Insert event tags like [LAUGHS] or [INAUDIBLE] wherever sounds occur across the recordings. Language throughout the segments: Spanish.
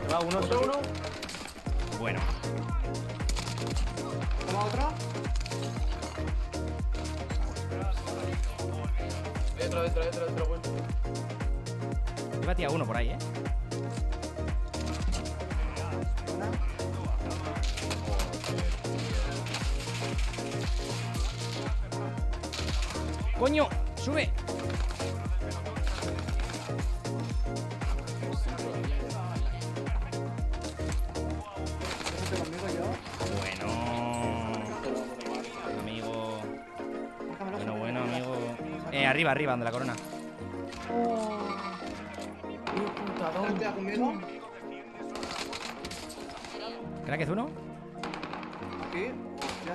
Te va- uno, ¿Otro solo. uno? Bueno. ¿Toma otro? Hay otro, hay otro, bueno. Iba a tirar uno por ahí, ¿eh? ¡Coño! ¡Sube! Arriba, arriba, donde la corona. Conmigo. ¿Crack es uno? Hostia, que la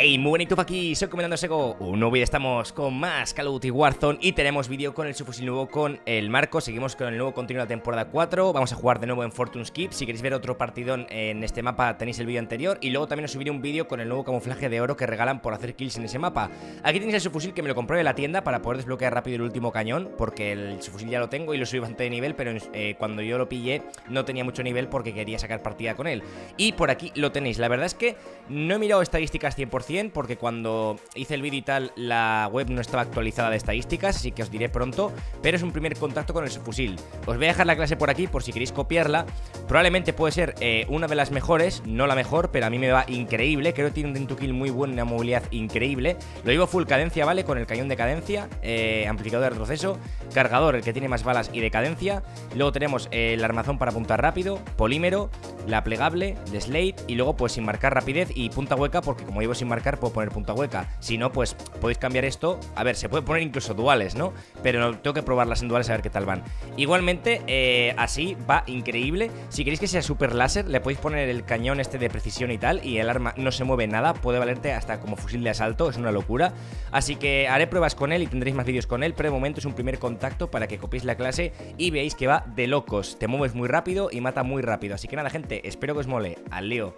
Hey, muy bonito aquí, soy Comandando Seco. Un nuevo vídeo, estamos con más Call of Duty Warzone y tenemos vídeo con el subfusil nuevo con el Marco. Seguimos con el nuevo contenido de la temporada 4. Vamos a jugar de nuevo en Fortune Skip. Si queréis ver otro partidón en este mapa, tenéis el vídeo anterior. Y luego también os subiré un vídeo con el nuevo camuflaje de oro que regalan por hacer kills en ese mapa. Aquí tenéis el subfusil que me lo compré en la tienda para poder desbloquear rápido el último cañón, porque el subfusil ya lo tengo y lo subí bastante de nivel, pero eh, cuando yo lo pillé no tenía mucho nivel porque quería sacar partida con él. Y por aquí lo tenéis. La verdad es que no he mirado estadísticas 100% porque cuando hice el vídeo y tal la web no estaba actualizada de estadísticas, así que os diré pronto, pero es un primer contacto con el subfusil. Os voy a dejar la clase por aquí por si queréis copiarla. Probablemente puede ser eh, una de las mejores, no la mejor, pero a mí me va increíble. Creo que tiene un dent kill muy bueno una movilidad increíble. Lo llevo full cadencia, ¿vale? Con el cañón de cadencia, eh, amplificador de retroceso, cargador, el que tiene más balas y de cadencia. Luego tenemos eh, el armazón para apuntar rápido, polímero, la plegable, el slate y luego pues sin marcar rapidez y punta hueca porque como llevo sin marcar puedo poner punta hueca. Si no, pues podéis cambiar esto. A ver, se puede poner incluso duales, ¿no? Pero tengo que probarlas en duales a ver qué tal van. Igualmente, eh, así va increíble. Si queréis que sea super láser, le podéis poner el cañón este de precisión y tal y el arma no se mueve nada. Puede valerte hasta como fusil de asalto, es una locura. Así que haré pruebas con él y tendréis más vídeos con él, pero de momento es un primer contacto para que copiéis la clase y veáis que va de locos. Te mueves muy rápido y mata muy rápido. Así que nada, gente, espero que os mole. Al lío.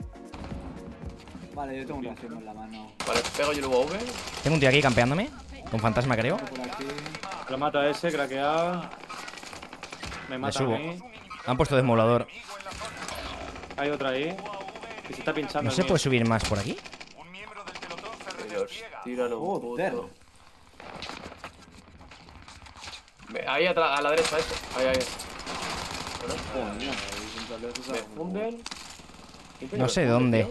Vale, yo tengo un racimo en la mano. Vale, pego yo el UAV. Tengo un tío aquí campeándome. Con fantasma, creo. Lo mata ese, craqueado. Me Me mata subo. a mí. Han puesto desmolador. Hay otra ahí. Que se está pinchando. ¿No se mío. puede subir más por aquí? Dios, tíralo Joder. puto. Ahí atrás, a la derecha, eso. Ahí, ahí. Bueno, me funden. ¿Quién coño No sé dónde.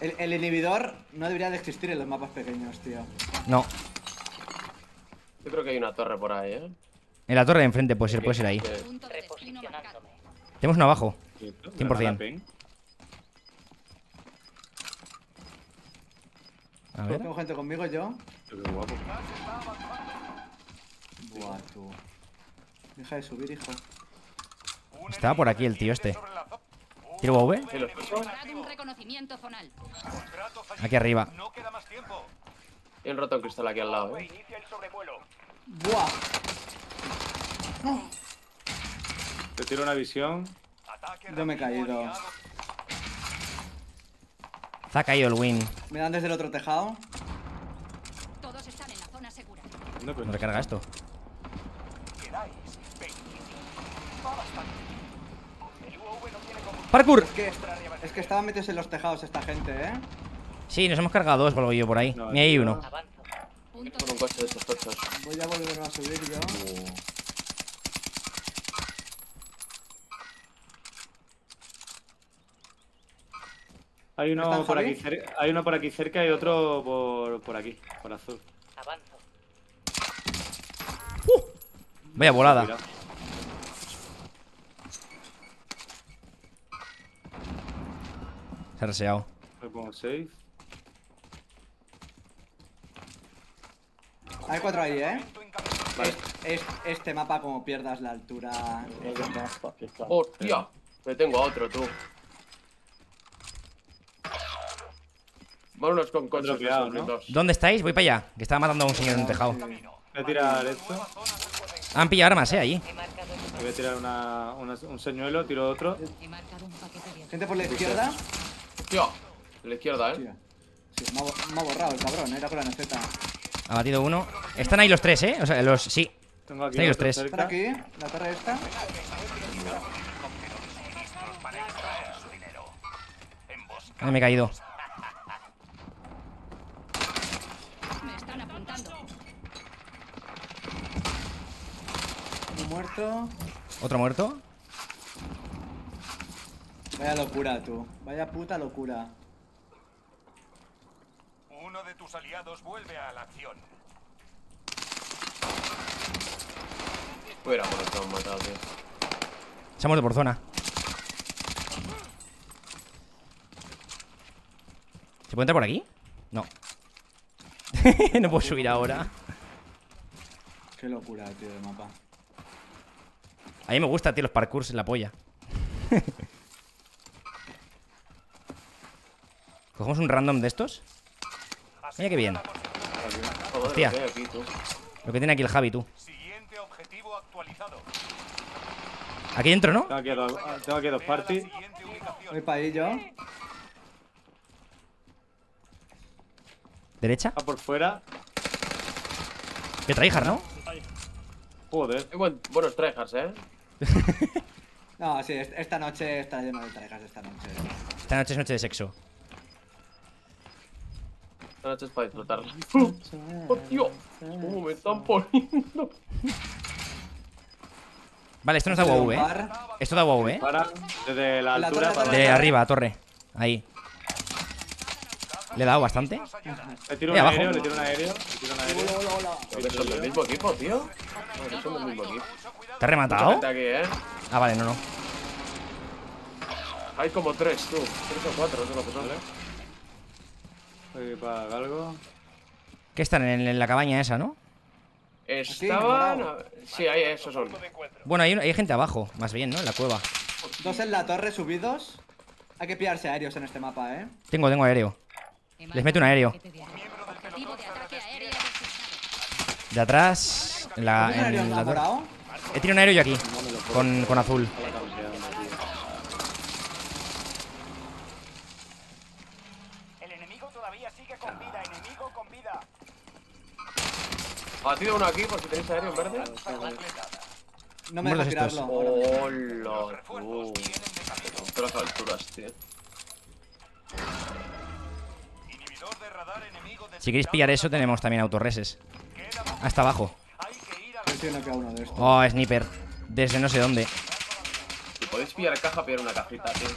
El, el inhibidor no debería de existir en los mapas pequeños, tío. No. Yo creo que hay una torre por ahí, ¿eh? En la torre de enfrente puede ser, puede ser ahí. Tenemos uno abajo. Quieto, me 100%. da la ping. A ver. Tengo gente conmigo yo. Qué guapo. Buah, tú. Deja de subir, hijo. Estaba por aquí el tío este. ¿Tiro zonal. Aquí arriba. Hay un roto en cristal aquí al lado, ¿eh? Buah. Te tiro una visión. Yo me he caído. Se ha caído el win. Me dan desde el otro tejado. Todos están en la zona segura. No, pero ¿No recarga esto? ¡Parkour! Es que, es que estaban metidos en los tejados esta gente, ¿eh? Sí, nos hemos cargado dos, algo yo por ahí. No, Ni hay uno. Voy a volver a subir yo. Hay ¿Están, uno por aquí cerca. Hay uno por aquí cerca y otro por, por aquí, por azul. Vaya volada. Mira. Se ha reseado. Me pongo safe. Hay cuatro ahí, ¿eh? Es- es- este mapa, como pierdas la altura. ¡Hostia! Me tengo a otro, tú. Vámonos con. Dropeado, esos ¿no? dos. ¿Dónde estáis? Voy para allá. Que estaba matando a un señor en un tejado. Voy a tirar esto. Han pillado armas, eh, allí. Voy a tirar una, una- un señuelo, tiro otro. Gente por la izquierda. A la izquierda, ¿eh? Hostia. Me ha, bo- me ha borrado el cabrón, era con la neceta. Ha batido uno. Están ahí los tres, ¿eh? O sea, los... Sí. Tengo aquí Están ahí los tres. Están aquí, la torre esta. Ahí me he caído. Me están apuntando. Uno muerto. Otro muerto. Vaya locura, tú. Vaya puta locura. Uno de tus aliados vuelve a la acción. Estado matado, tío. Ha muerto por zona. ¿Se puede entrar por aquí? No. [LAUGHS] no puedo subir ahora. Qué locura, tío, de mapa. A mí me gusta, tío, los parkours en la polla. [LAUGHS] ¿Cogemos un random de estos? Mira qué bien. Joder, Hostia. lo que hay aquí, tú. Lo que tiene aquí el Javi, tú. Siguiente objetivo actualizado. Aquí dentro, ¿no? Tengo aquí dos, tengo aquí dos parties. Voy para ahí yo. ¿Derecha? Va por fuera. Que tryhard, ¿no? Joder. Hay buen- buenos tryhards, eh. [LAUGHS] No, sí, est- esta noche está lleno de tragas esta noche. Esta noche es noche de sexo. Esta noche es para disfrutarla. ¡Oh, tío! ¿Cómo me están poniendo? Vale, esto no es da WoW, ¿eh? Esto da WoW, ¿eh? Para. Desde la La altura torre, para. De arriba, torre. Ahí. Le he dado bastante. Le tiro un abajo. aéreo, le tiro un aéreo. Le tiro un aéreo. ¿Que son del mismo equipo, tío? No, son del mismo equipo. ¿Te ha rematado? Aquí, eh. Ah, vale, no, no. Hay como tres, tú. Tres o cuatro, no sé lo que son. Voy para algo. ¿Qué están en, en la cabaña esa, no? Estaban. Sí, ahí, esos son. Bueno, hay, hay gente abajo, más bien, ¿no? En la cueva. Dos en la torre subidos. Hay que pillarse aéreos en este mapa, eh. Tengo, tengo aéreo. Les meto un aéreo. De atrás. En la, ¿Tienes un aéreo en la torre. He tirado un aéreo yo aquí. Con, con azul. El enemigo todavía sigue con vida. Enemigo con vida. Ha sido uno aquí, por si tenéis aéreo en verde. No me estos. tirarlo. Hola, tú. Otras alturas, tío. Si queréis pillar eso, tenemos también autorreses. Hasta abajo. Oh, sniper. Desde no sé dónde. Si podéis pillar caja, pillar una cajita, tío.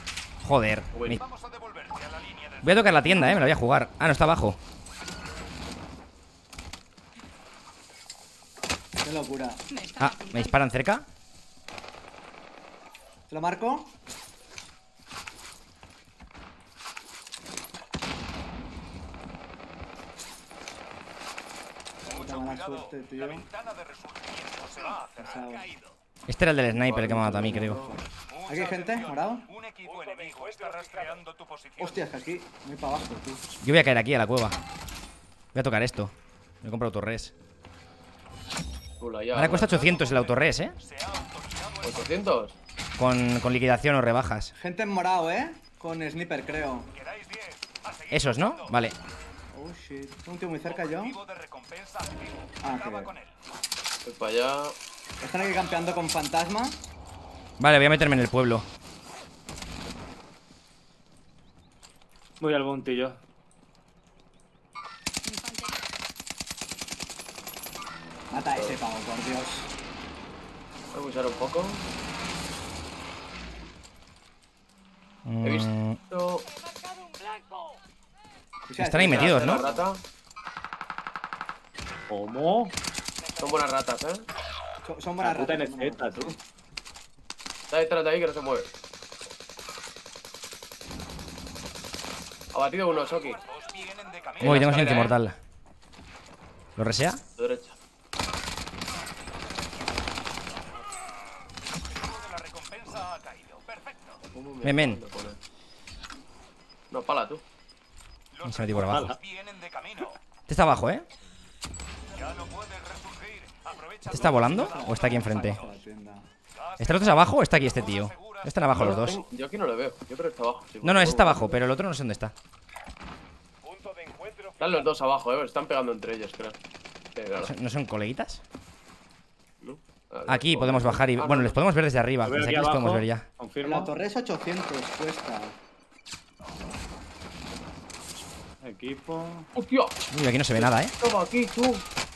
Joder. Voy a tocar la tienda, eh. Me la voy a jugar. Ah, no, está abajo. Locura. Me Ah, apuntando. ¿me disparan cerca? ¿Te lo marco? Puta mala suerte, tío. La ventana de resurgimiento se va a cerrar. Pasado. Este era el del sniper el que me ha matado a mí, creo. ¿Aquí hay gente? ¿Morado? Un equipo enemigo está rastreando tu posición. Hostia, es que aquí. Muy para abajo, tú. Yo voy a caer aquí a la cueva. Voy a tocar esto. Me compro autorres. Ya. Ahora cuesta 800 el autorres, eh. Se ha autorizado el 800. Con, con liquidación o rebajas. Gente en morado, eh. Con sniper, creo. Quedáis 10. A seguir Esos, ¿no? Vale. Oh shit. Un tío muy cerca yo. Ah, Acaba qué con él. Voy para allá. Están aquí campeando con fantasma. Vale, voy a meterme en el pueblo. Voy al buntillo. Mata a ese pavo, por Dios. Voy a usar un poco. He Mm, visto. Están ahí metidos, ¿no? rata. ¿Cómo? Son buenas ratas, eh. Son, buenas puta ratas. NZ, tú. Está detrás de ahí que no se mueve. Ha batido uno, Soki. Uy, tengo escalera, silencio eh. mortal. ¿Lo resea? De derecha. Objetivo de la recompensa ha caído. Perfecto. ¿Cómo me Ven, ven. No, pala tú. Se metió por abajo. Este está abajo, ¿eh? ¿Este está volando o está aquí enfrente? Tienda. ¿Este otro está abajo o está aquí este tío? Están abajo los dos. Yo aquí no le veo. Yo creo que está abajo. No, no, ese está abajo, pero el otro no sé dónde está. Están los dos abajo, eh. Están pegando entre ellos, creo. ¿No son coleguitas? Aquí podemos bajar y... Ah, Bueno, no, les podemos ver desde arriba. Desde aquí aquí los podemos ver ya. Confirmo. La torre es 800, cuesta. Equipo. ¡Hostia! Uy, aquí no se ve nada, ¿eh? Toma aquí, tú.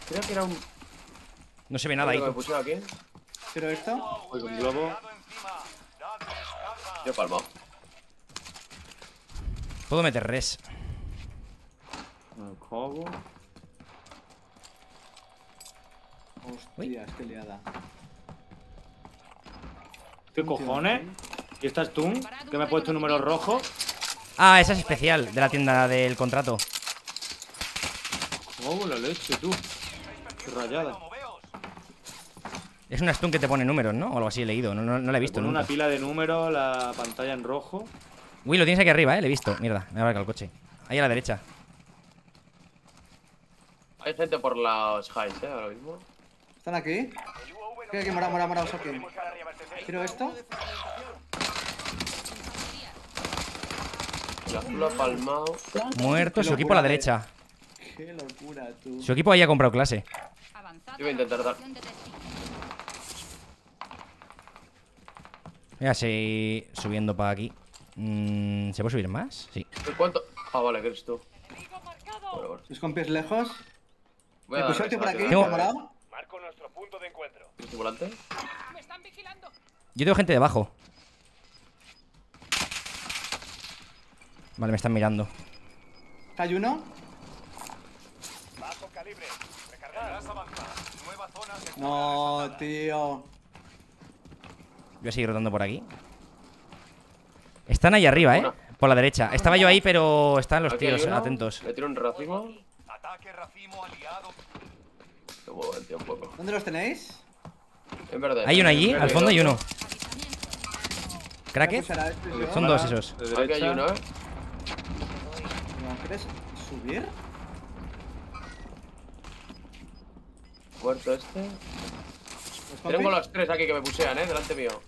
Creo que era un. No se ve nada ahí. me aquí. ¿Quiero esto? Voy con globo. Yo he palmado. Puedo meter res. El Hostias, qué liada. ¿Qué cojones? ¿Y esta es tú? ¿Que me ha puesto un número rojo? Ah, esa es especial de la tienda del contrato. Oh, la leche, tú. Qué rayada. Es una stun que te pone números, ¿no? O algo así he leído. No, no, no la he visto nunca. una pila de números, la pantalla en rojo. Uy, lo tienes aquí arriba, ¿eh? Le he visto. Mierda, me ha marcado el coche. Ahí a la derecha. Hay gente por las highs, eh, ahora mismo. ¿Están aquí? El UAV ¿Qué, qué, mora, mora, mora, Soki? Tenemos para reabastecer. ¿Quiero esto? El azul ha palmado. Muerto, su equipo a la derecha. Qué locura, tú. Su equipo ahí ha comprado clase. Yo voy a intentar dar. Posición de destino. Voy a seguir subiendo para aquí. Mm, ¿Se puede subir más? Sí. ¿En cuánto? Ah, vale, que eres tú. Bueno, bueno. ¿Es con pies lejos? Voy a ¿Me dar pusiste por aquí, que Tengo- morado? Marco nuestro punto de encuentro. ¿Tienes tu volante? Yo tengo gente debajo. Vale, me están mirando. ¿Hay uno? Bajo calibre. Recargar. avanza. Nueva zona. No, tío. Voy a seguir rotando por aquí. Están ahí arriba, ¿eh? Por la derecha. Estaba yo ahí, pero están los tíos uno. atentos. Le tiro un racimo. Ataque racimo aliado. Te muevo el tío un poco. ¿Dónde los tenéis? En verde. Hay uno allí, al fondo hay uno. ¿Cracket? Son dos esos. De Aquí hay uno, eh. ¿No quieres subir? Muerto este. ¿Los Tengo compis? los tres aquí que me pusean, eh, delante mío.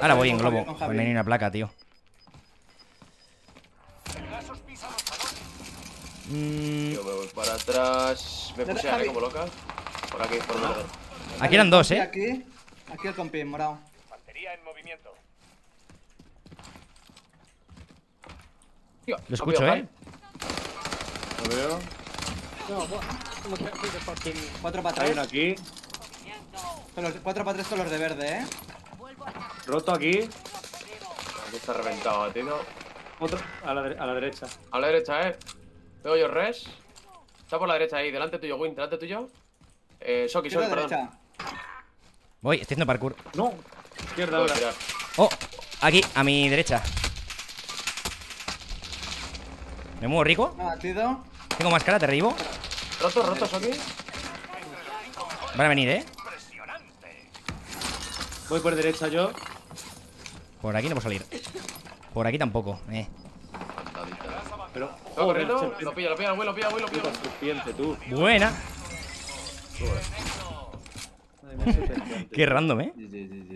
Ahora voy en globo. Hay ni una placa, tío. Mm, Yo me voy para atrás. Me eh, Javi. como locas. Por aquí, por verde. aquí eran dos, ¿eh? Aquí, aquí el compi, morado. Infantería en movimiento. Tío, Lo escucho, ¿eh? Lo veo. Cuatro para Hay uno aquí. Los, cuatro para tres con los de verde, eh. Roto aquí. Aquí está reventado, tío. Otro. A la, a la derecha. A la derecha, eh. Veo yo res. Está por la derecha ahí, delante tuyo, Win, delante tuyo. Eh, Soki, Soki, perdón. derecha. Voy, estoy haciendo parkour. No. Izquierda ahora. Oh, aquí, a mi derecha. ¿Me muevo rico? Batido. Tengo máscara, te revivo. Roto, roto, Soki. Van a venir, ¿eh? Voy por derecha yo. Por aquí no puedo salir. Por aquí tampoco, eh. Pero. Joder, serpiente. Lo pilla, lo pilla, lo pilla, lo pilla, lo pilla. Serpiente, tú. Buena. Qué random, ¿eh? Sí, sí, sí, sí,